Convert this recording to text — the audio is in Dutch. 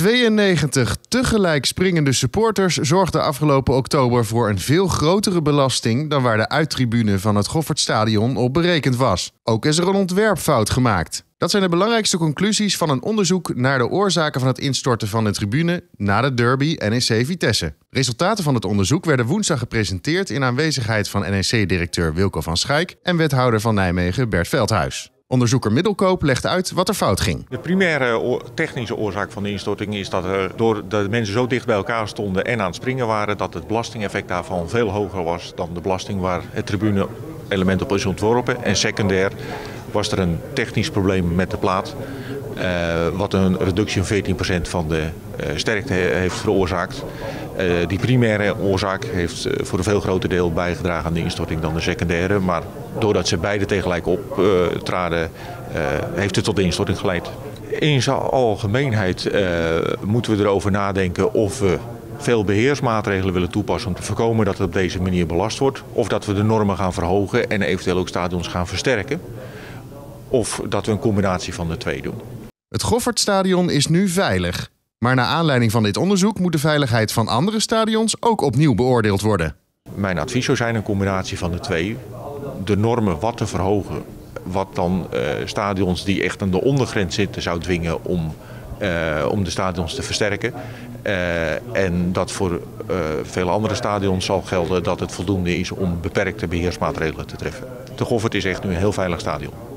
92 tegelijk springende supporters zorgden afgelopen oktober voor een veel grotere belasting dan waar de uittribune van het Goffertstadion op berekend was. Ook is er een ontwerpfout gemaakt. Dat zijn de belangrijkste conclusies van een onderzoek naar de oorzaken van het instorten van de tribune na de derby NEC Vitesse. Resultaten van het onderzoek werden woensdag gepresenteerd in aanwezigheid van NEC-directeur Wilco van Schaik en wethouder van Nijmegen Bert Veldhuis. Onderzoeker Middelkoop legt uit wat er fout ging. De primaire technische oorzaak van de instorting is dat er door de mensen zo dicht bij elkaar stonden en aan het springen waren, dat het belastingeffect daarvan veel hoger was dan de belasting waar het tribune element op is ontworpen. En secundair was er een technisch probleem met de plaat. Uh, wat een reductie van 14% van de uh, sterkte heeft veroorzaakt. Uh, die primaire oorzaak heeft voor een veel groter deel bijgedragen aan de instorting dan de secundaire. Maar doordat ze beide tegelijk optraden, heeft het tot de instorting geleid. In zijn algemeenheid moeten we erover nadenken of we veel beheersmaatregelen willen toepassen om te voorkomen dat het op deze manier belast wordt. Of dat we de normen gaan verhogen en eventueel ook stadions gaan versterken. Of dat we een combinatie van de twee doen. Het Goffertstadion is nu veilig. Maar naar aanleiding van dit onderzoek moet de veiligheid van andere stadions ook opnieuw beoordeeld worden. Mijn advies zou zijn een combinatie van de twee. De normen wat te verhogen. Wat dan uh, stadions die echt aan de ondergrens zitten zou dwingen om, uh, om de stadions te versterken. Uh, en dat voor vele andere stadions zal gelden dat het voldoende is om beperkte beheersmaatregelen te treffen. De Goffert is echt nu een heel veilig stadion.